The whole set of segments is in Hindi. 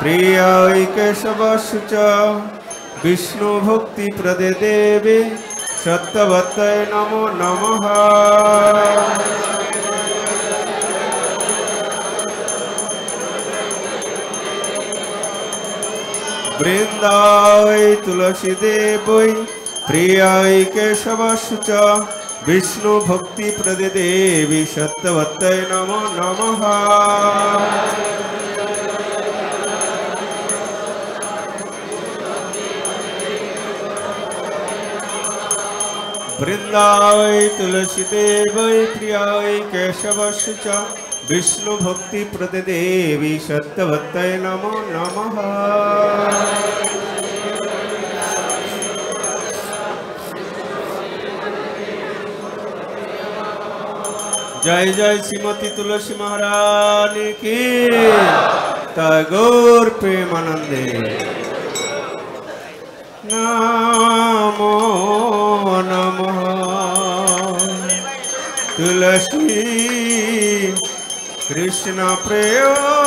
प्रियाय केशवश्च विष्णुभक्तिप्रदे देवे सत्तवत्तय नमो नमः वृन्दाय तुलसीदेवै प्रियाय केशवश्च विष्णुभक्तिप्रदे देवी सत्तवत्तय नमो नमः वृन्दाय तुलसीदेवै प्रियाय केशवश्च विष्णुभक्तिप्रददेवी सत्यवत्तय नमो नमः জয় জয় শ্রীমতী তুলসী মহারানী কি তগোর প্রেমানন্দে নামো श्री कृष्ण प्रेयसी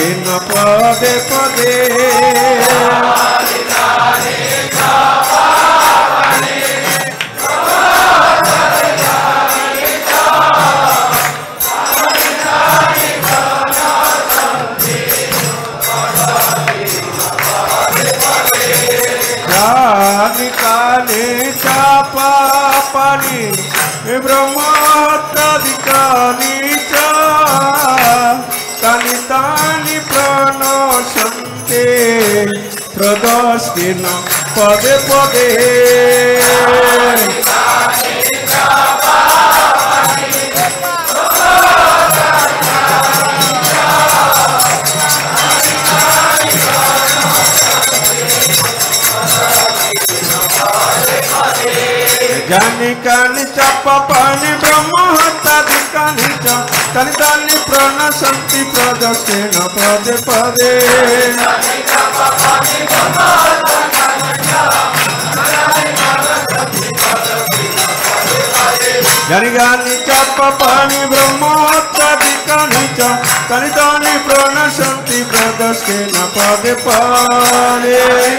কৃষ্ণ পদে পদে কালে চাপা পানি ব্রহ্ম Krishna, Pade Pade. Janika Nishapa Pani Brahma Hati. अधिकानि च कलितानि प्राणशक्ति प्रदक्षेण पदे पदे जनिगानि च पपाणि ब्रह्मोत्तदिकानि च कलितानि प्राणशक्ति प्रदक्षेण पदे पदे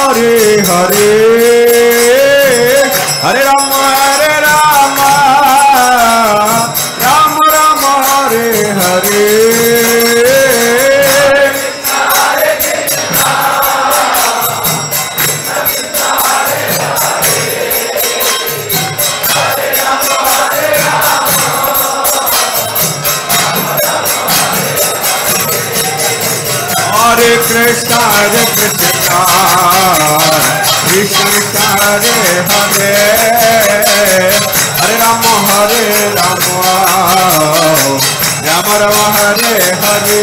हरे हरे हरे राम हरे Ram Ram Ram Hare Hare Hare Krishna, Hare Krishna. Hare Hare Hare Ram হরে Ram Ram Ram Hare Hare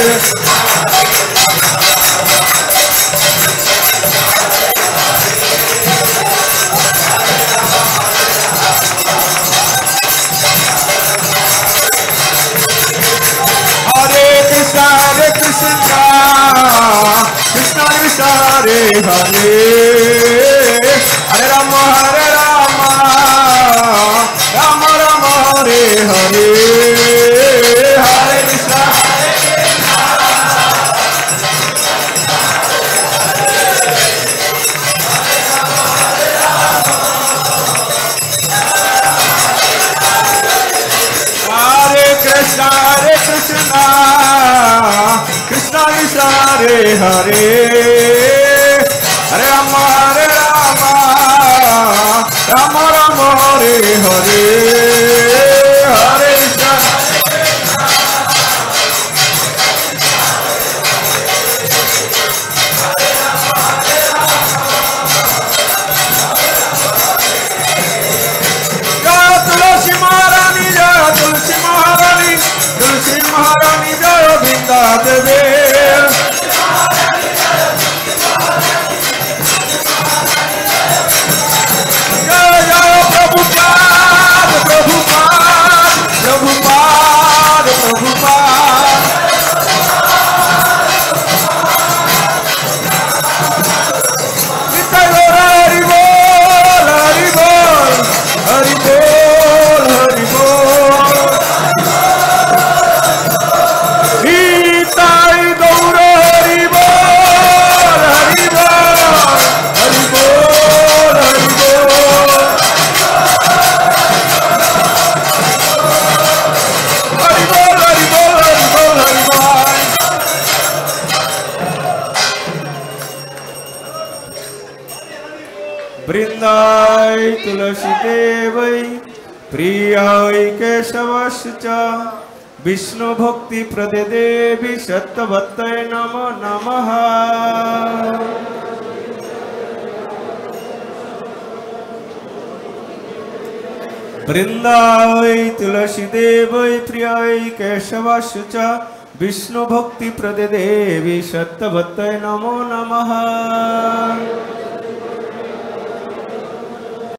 hare hare ram hare ram ram ram hare hare Hare Hare hare hare तुलसीदेवै प्रियाय केशवासु च विष्णुभक्तिप्रदे नमः बृन्दाय तुलसीदेवै प्रियाय केशवासु च विष्णुभक्तिप्रदे देवी शतभक्त्य नमो नमः